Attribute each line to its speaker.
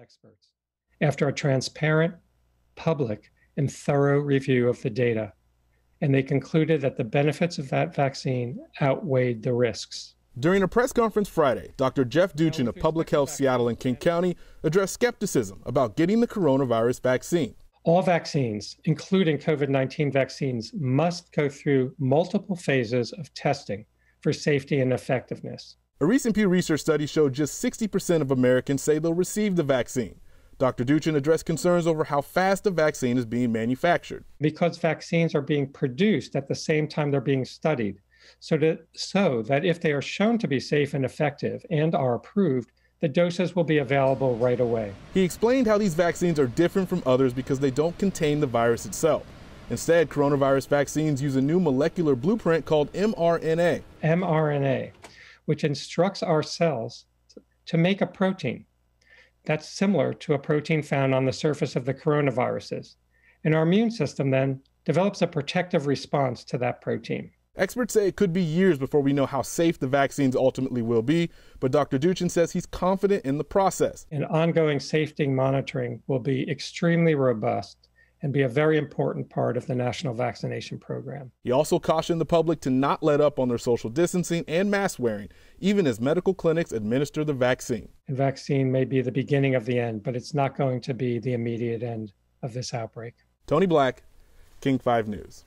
Speaker 1: experts after a transparent, public, and thorough review of the data. And they concluded that the benefits of that vaccine outweighed the risks.
Speaker 2: During a press conference Friday, Dr. Jeff Duchin of Public Health Seattle and King County addressed skepticism about getting the coronavirus vaccine.
Speaker 1: All vaccines, including COVID 19 vaccines, must go through multiple phases of testing for safety and effectiveness.
Speaker 2: A recent Pew Research study showed just 60% of Americans say they'll receive the vaccine. Dr. Duchin addressed concerns over how fast the vaccine is being manufactured.
Speaker 1: Because vaccines are being produced at the same time they're being studied, so, to, so that if they are shown to be safe and effective and are approved, the doses will be available right away.
Speaker 2: He explained how these vaccines are different from others because they don't contain the virus itself. Instead, coronavirus vaccines use a new molecular blueprint called mRNA.
Speaker 1: mRNA, which instructs our cells to make a protein that's similar to a protein found on the surface of the coronaviruses. And our immune system then develops a protective response to that protein.
Speaker 2: Experts say it could be years before we know how safe the vaccines ultimately will be, but Dr. Duchin says he's confident in the process.
Speaker 1: And ongoing safety monitoring will be extremely robust and be a very important part of the national vaccination program.
Speaker 2: He also cautioned the public to not let up on their social distancing and mask wearing, even as medical clinics administer the vaccine.
Speaker 1: The vaccine may be the beginning of the end, but it's not going to be the immediate end of this outbreak.
Speaker 2: Tony Black, King 5 News.